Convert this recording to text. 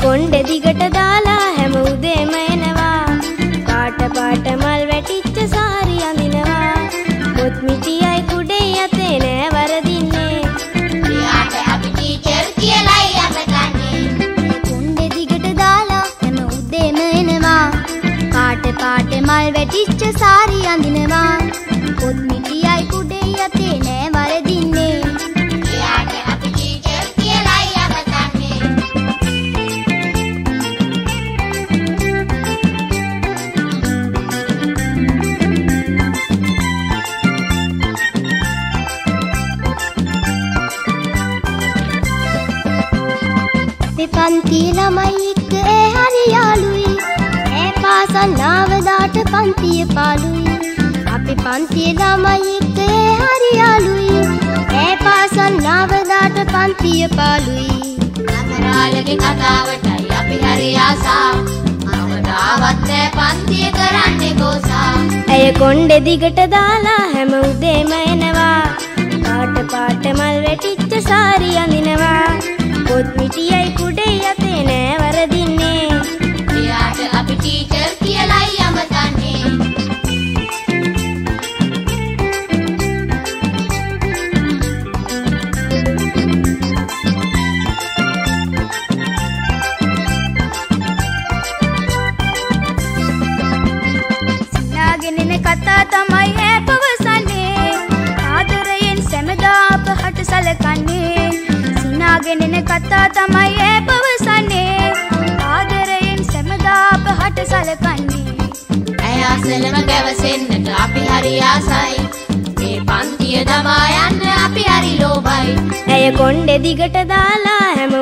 කොණ්ඩෙ දිගට දාලා හැම උදේම එනවා. පාට පාට මල් වැටිච්ච සාරි අඳිනවා. පොත් මිටියයි කුඩේ යතේ නෑ වරදින්නේ එයාට අපි ටීචර් කියලයි අපතන්නේ කොණ්ඩෙ දිගට දාලා හැම උදේම එනවා. පාට පාට මල් වැටිච්ච සාරි අඳිනවා. පොත් අපි පන්ති ළමයි එක්ක ඒ හරි යාළුයි. ඈ පාසල් නාවදාට පන්තිය පාළුයි. අපි පන්ති ළමයි එක්ක ඒ හරි යාළුයි. ඈ පාසල් නාවදාට පන්තිය පාළුයි. අමරාලගේ කතාවටයි අපි හරි ආසා. අවදාවත් නෑ පන්තිය කරන්නේ ගෝසා. ඇය කොණ්ඩෙ දිගට දාලා හැම උදේම එනවා. පාට පාට මල් වැටිච්ච සාරි අඳිනවා පොත් මිටියයි කුඩේ යතේ නෑ වරදින්නේ. කතා තමයි ඈ පවසන්නේ. ආදරයෙන් සැමදා අප හට සලකන්නේ. ඇය අසලම ගැවසෙන්නට අපි හරි ආසයි. මේ පන්තිය දමා යන්න අපි හරි ලෝභයි. ඇය කොණ්ඩෙ දිගට දාලා හැම